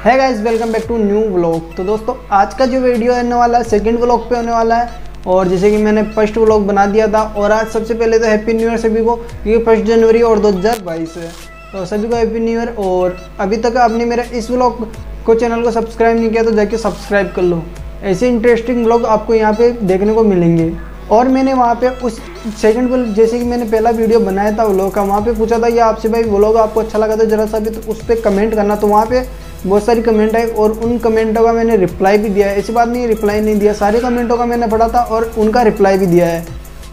है guys welcome back to new vlog तो दोस्तों, आज का जो वीडियो आने वाला है सेकंड व्लॉग पे होने वाला है। और जैसे कि मैंने फ़र्स्ट व्लॉग बना दिया था, और आज सबसे पहले तो हैप्पी न्यू ईयर सभी को, क्योंकि फ़र्स्ट जनवरी और 2022 है। तो सभी को हैप्पी न्यू ईयर और अभी तक आपने मेरा इस व्लॉग को चैनल को सब्सक्राइब नहीं किया तो जाके सब्सक्राइब कर लो। ऐसे इंटरेस्टिंग व्लॉग आपको यहाँ पे देखने को मिलेंगे। और मैंने वहाँ पे उस सेकंड जैसे कि मैंने पहला वीडियो बनाया था व्लॉग का, वहाँ पे पूछा था कि आपसे भाई व्लॉग आपको अच्छा लगा तो जरा सा भी तो उस पर कमेंट करना। तो वहाँ पे बहुत सारी कमेंट आई और उन कमेंटों का मैंने रिप्लाई भी दिया है। ऐसी बात नहीं रिप्लाई नहीं दिया। सारे कमेंटों का मैंने पढ़ा था और उनका रिप्लाई भी दिया है।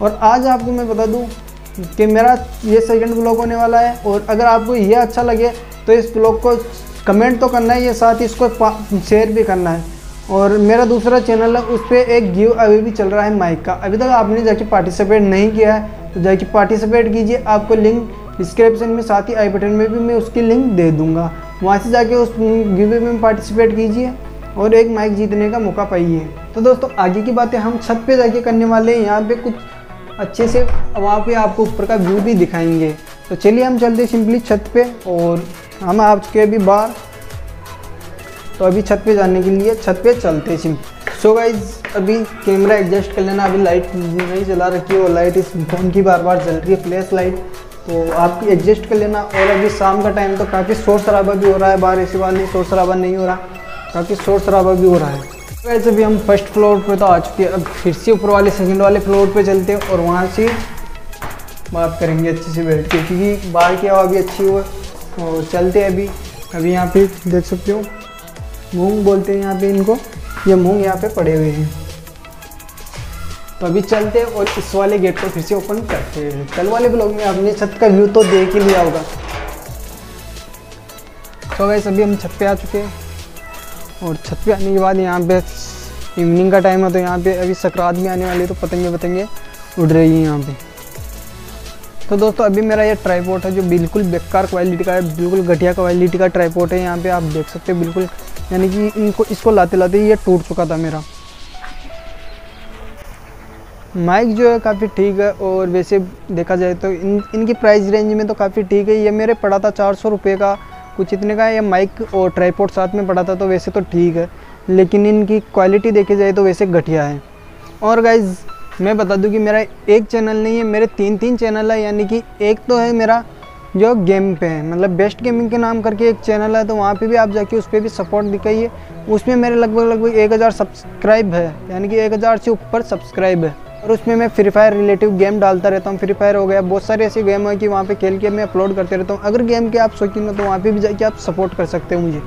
और आज आपको मैं बता दूँ कि मेरा ये सेकंड ब्लॉग होने वाला है और अगर आपको ये अच्छा लगे तो इस ब्लॉग को कमेंट तो करना है ये साथ ही इसको शेयर भी करना है। और मेरा दूसरा चैनल है, उस पर एक गिव अभी भी चल रहा है माइक का। अभी तक आपने जाके पार्टिसिपेट नहीं किया है तो जाके पार्टिसिपेट कीजिए। आपको लिंक डिस्क्रिप्शन में, साथ ही आई बटन में भी मैं उसकी लिंक दे दूँगा। वहाँ से जाके उस गिवे में पार्टिसिपेट कीजिए और एक माइक जीतने का मौका पाइए। तो दोस्तों, आगे की बातें हम छत पे जाके करने वाले हैं। यहाँ पे कुछ अच्छे से वहाँ पे आपको ऊपर का व्यू भी दिखाएँगे। तो चलिए हम चलते सिंपली छत पे और हम आ चुके अभी बाहर। तो अभी छत पे जाने के लिए छत पे चलते सिम सो गाइज़ अभी कैमरा एडजस्ट कर लेना। अभी लाइट नहीं चला रखी है और लाइट इस फ़ोन की बार बार जल रही है। फ्लैश लाइट तो आप एडजस्ट कर लेना। और अभी शाम का टाइम तो काफ़ी शोर शराबा भी हो रहा है बाहर ऐसी बात नहीं, शोर शराबा नहीं हो रहा। काफ़ी शोर शराबा भी हो रहा है। वैसे भी हम फ़र्स्ट फ्लोर पे तो आ चुके हैं। अब फिर से ऊपर वाले सेकंड वाले फ्लोर पे चलते हैं और वहाँ से बात करेंगे अच्छे से बैठ के, क्योंकि बाहर की हवा भी अच्छी हो और चलते हैं अभी। अभी यहाँ पे देख सकते हो, मूंग बोलते हैं यहाँ पे इनको। ये मूंग यहाँ पे पड़े हुए हैं। तो अभी चलते हैं और इस वाले गेट को फिर से ओपन करते हैं। कल वाले ब्लॉग में आपने छत का व्यू तो देख ही लिया होगा। तो वैसे अभी हम छत पे आ चुके हैं और छत पे आने के बाद यहाँ पे इवनिंग का टाइम है तो यहाँ पे अभी सकरात भी आने वाली है तो पतंगे पतंगे उड़ रही हैं यहाँ पे। तो दोस्तों, अभी मेरा ये ट्राईपोर्ट है, जो बिल्कुल बेकार क्वालिटी का है, बिल्कुल घटिया क्वालिटी का ट्राईपोर्ट है, यहाँ पे आप देख सकते हैं बिल्कुल, यानी कि इनको, इसको लाते लाते ये टूट चुका था मेरा। माइक जो है काफ़ी ठीक है और वैसे देखा जाए तो इन, इनकी प्राइस रेंज में तो काफ़ी ठीक है। ये मेरे पड़ा था चार सौ रुपये का, कुछ इतने का ये माइक और ट्राईपोर्ट साथ में पड़ा था तो वैसे तो ठीक है, लेकिन इनकी क्वालिटी देखी जाए तो वैसे घटिया है। और गाइज़ मैं बता दूँ कि मेरा एक चैनल नहीं है, मेरे तीन तीन चैनल है, यानी कि एक तो है मेरा जो गेम पे है। मतलब बेस्ट गेमिंग के नाम करके एक चैनल है तो वहाँ पे भी आप जाके उस पर भी सपोर्ट दिखाइए। उसमें मेरे लगभग लगभग एक हज़ार सब्सक्राइब है, यानी कि एक हज़ार से ऊपर सब्सक्राइब है। और उसमें मैं फ्री फायर रिलेटिव गेम डालता रहता हूँ। फ्री फायर हो गया, बहुत सारे ऐसे गेम है कि वहाँ पे खेल के मैं अपलोड करते रहता हूँ। अगर गेम के आप शौकीन हो तो वहाँ पे भी जाके आप सपोर्ट कर सकते हो मुझे।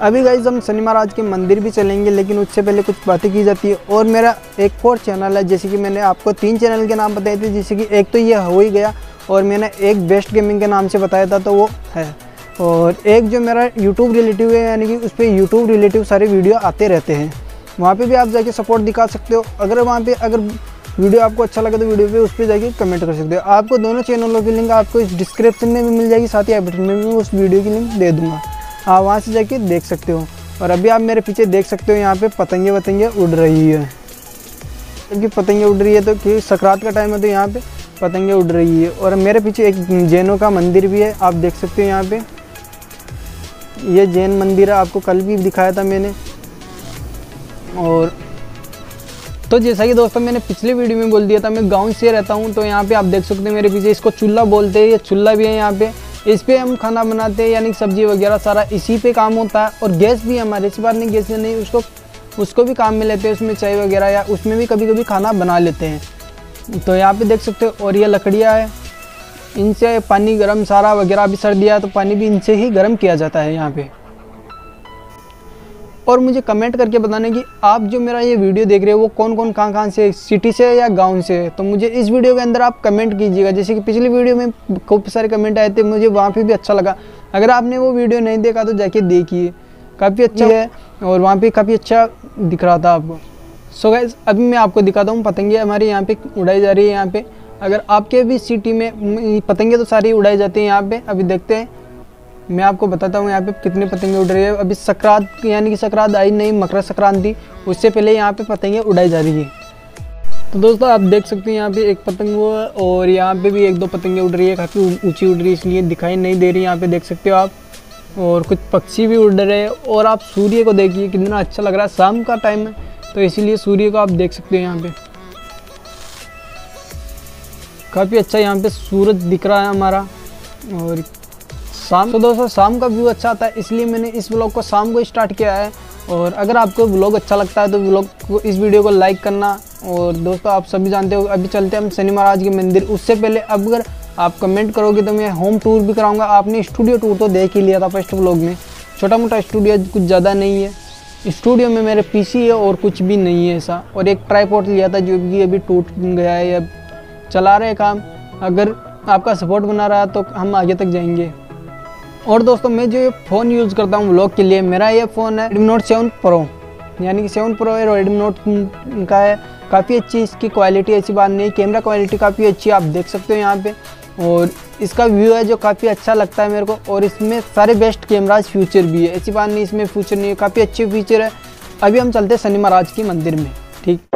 अभी गाइज़ हम शनि महाराज के मंदिर भी चलेंगे, लेकिन उससे पहले कुछ बातें की जाती है। और मेरा एक और चैनल है, जैसे कि मैंने आपको तीन चैनल के नाम बताए थे, जैसे कि एक तो ये हो ही गया, और मैंने एक बेस्ट गेमिंग के नाम से बताया था तो वो है। और एक जो मेरा यूट्यूब रिलेटिव है, यानी कि उस पर यूट्यूब रिलेटिव सारे वीडियो आते रहते हैं। वहाँ पे भी आप जाके सपोर्ट दिखा सकते हो। अगर वहाँ पे अगर वीडियो आपको अच्छा लगे तो वीडियो पे उस पर जाके कमेंट कर सकते हो। आपको दोनों चैनलों की लिंक आपको इस डिस्क्रिप्शन में भी मिल जाएगी, साथ ही आई में भी उस वीडियो की लिंक दे दूँगा। आप वहाँ से जाके देख सकते हो। और अभी आप मेरे पीछे देख सकते हो, यहाँ पे पतंगे वतंगे उड़ रही है। क्योंकि पतंगे उड़ रही है तो कि सकरात का टाइम है तो यहाँ पे पतंगे उड़ रही है। और मेरे पीछे एक जैनों का मंदिर भी है, आप देख सकते हो यहाँ पे। ये जैन मंदिर है आपको कल भी दिखाया था मैंने। और तो जैसा कि दोस्तों मैंने पिछले वीडियो में बोल दिया था, मैं गाँव से रहता हूँ तो यहाँ पे आप देख सकते हैं मेरे पीछे इसको चूल्हा बोलते हैं, ये चूल्हा भी है यहाँ पे। इस पे हम खाना बनाते हैं, यानी सब्ज़ी वगैरह सारा इसी पे काम होता है, और गैस भी है हमारे, इस बार नहीं, गैस नहीं, उसको उसको भी काम में लेते हैं, उसमें चाय वगैरह या उसमें भी कभी कभी खाना बना लेते हैं। तो यहाँ पे देख सकते हो, और ये लकड़ियाँ है, इनसे पानी गर्म सारा वगैरह अभी है तो पानी भी इनसे ही गर्म किया जाता है यहाँ पे। और मुझे कमेंट करके बताना कि आप जो मेरा ये वीडियो देख रहे हो वो कौन कौन कहाँ कहाँ से सिटी से या गाँव से? तो मुझे इस वीडियो के अंदर आप कमेंट कीजिएगा। जैसे कि पिछली वीडियो में खूब सारे कमेंट आए थे मुझे वहाँ पर भी अच्छा लगा। अगर आपने वो वीडियो नहीं देखा तो जाके देखिए। काफ़ी अच्छी है और वहाँ पर काफ़ी अच्छा दिख रहा था आपको। सो गैस अभी मैं आपको दिखाता हूँ पतंगे हमारे यहाँ पे उड़ाई जा रही है यहाँ पे। अगर आपके भी सिटी में पतंगे तो सारी उड़ाई जाती हैं यहाँ पे। अभी देखते हैं। मैं आपको बताता हूँ यहाँ पे कितने पतंगे उड़ रही है। अभी सकरात, यानी कि सक्रांत आई नहीं, मकर संक्रांति, उससे पहले यहाँ पे पतंगे उड़ाई जा रही है। तो दोस्तों, आप देख सकते हैं यहाँ पे एक पतंग वो और यहाँ पे भी एक दो पतंगे उड़ रही है, काफ़ी ऊँची उड़ रही है, इसलिए दिखाई नहीं दे रही यहाँ पे देख सकते हो आप, और कुछ पक्षी भी उड़ रहे हैं, और आप सूर्य को देखिए, कितना अच्छा लग रहा है, शाम का टाइम है तो इसीलिए सूर्य को आप देख सकते हो यहाँ पे। काफ़ी अच्छा यहाँ पे सूरज दिख रहा है हमारा, और शाम तो दोस्तों, शाम का व्यू अच्छा आता है, इसलिए मैंने इस ब्लॉग को शाम को स्टार्ट किया है। और अगर आपको ब्लॉग अच्छा लगता है तो ब्लॉग को इस वीडियो को लाइक करना। और दोस्तों, आप सभी जानते हो, अभी चलते हैं हम शनि महाराज के मंदिर। उससे पहले अब अगर आप कमेंट करोगे तो मैं होम टूर भी कराऊँगा। आपने स्टूडियो टूर तो देख ही लिया था फ़र्स्ट ब्लॉग में। छोटा मोटा स्टूडियो कुछ ज़्यादा नहीं है। स्टूडियो में मेरे पीसी है और कुछ भी नहीं है ऐसा। और एक ट्राईपोर्ट लिया था, जो कि अभी टूट गया है अब चला रहे काम। अगर आपका सपोर्ट बना रहा तो हम आगे तक जाएँगे। और दोस्तों, मैं जो ये फ़ोन यूज़ करता हूँ व्लॉग के लिए, मेरा ये फ़ोन है रेडमी नोट सेवन प्रो यानी कि सेवन प्रो है रेडमी नोट का है। काफ़ी अच्छी इसकी क्वालिटी ऐसी बात नहीं कैमरा क्वालिटी काफ़ी अच्छी आप देख सकते हो यहाँ पे। और इसका व्यू है जो काफ़ी अच्छा लगता है मेरे को। और इसमें सारे बेस्ट कैमराज फ्यूचर भी है। ऐसी बात नहीं, इसमें फ्यूचर नहीं है। काफ़ी अच्छे फीचर है। अभी हम चलते हैं शनि महाराज के मंदिर में, ठीक?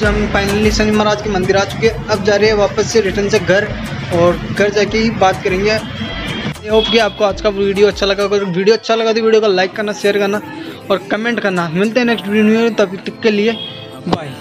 जब हम फाइनली शनि महाराज के मंदिर आ चुके हैं। अब जा रहे हैं वापस से रिटर्न से घर और घर जाके ही बात करेंगे। आई होप कि आपको आज का वीडियो अच्छा लगा अगर वीडियो अच्छा लगा तो वीडियो को लाइक करना शेयर करना और कमेंट करना। मिलते हैं नेक्स्ट वीडियो में, तब तक के लिए बाय